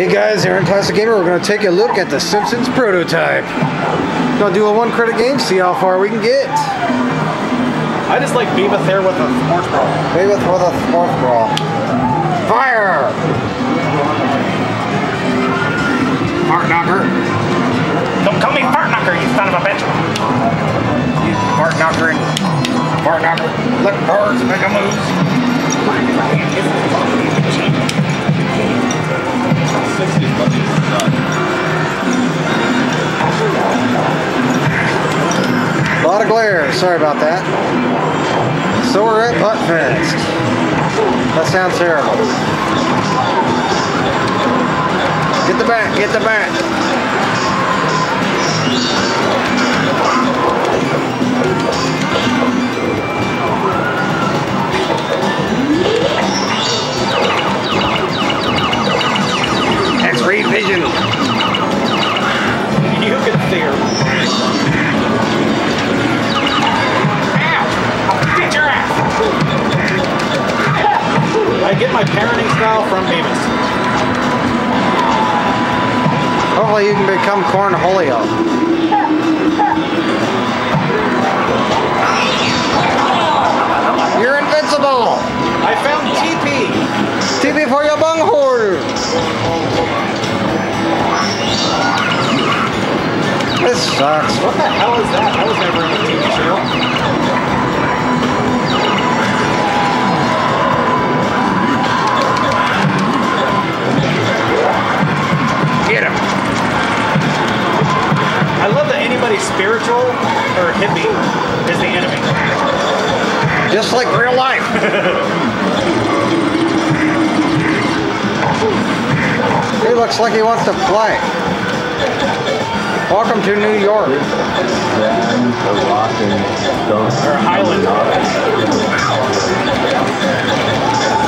Hey guys, Aaron Classic Gamer. We're going to take a look at the Simpsons prototype. Gonna do a one credit game, see how far we can get. I just like Beavis there with a sports bra. Maybe with, with a fourth brawl. Fire! Fart knocker. Don't call me fart knocker, you son of a bitch. You fart knocker and fart knocker. Let birds make a move. Lot of glare. Sorry about that. So we're at Butt Fest. That sounds terrible. Get the back. Get the back. X-ray vision. My parenting style from Beavis. Hopefully you can become Cornholio. You're invincible! I found TP. TP for your bunghole! This sucks. What the hell is that? Love anybody spiritual or hippie is the enemy. Just like real life. he looks like he wants to play. Welcome to New York. Then the rock and don't Or Highland.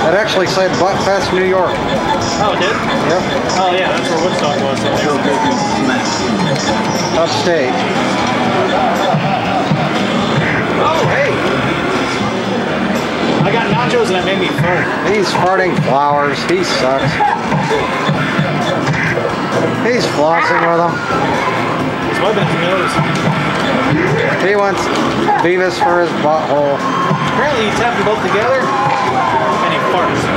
That actually said Butt Fest, New York. Oh, it did? Yep, Oh, yeah, that's where Woodstock was. Upstate. Oh, hey! I got nachos and that made me fart. He's farting flowers. He sucks. He's flossing with them. It's wiping nose. He wants Beavis for his butthole. Apparently, he's tap them both together and he farts.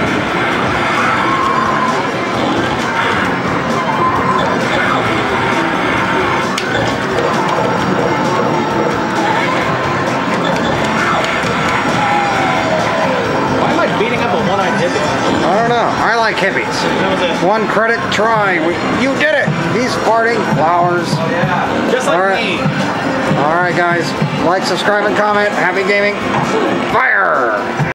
Know. I like hippies. That was it. One credit try. We- You did it. He's farting flowers. Just like All right. me. All right, guys. Like, subscribe, and comment. Happy gaming. Fire!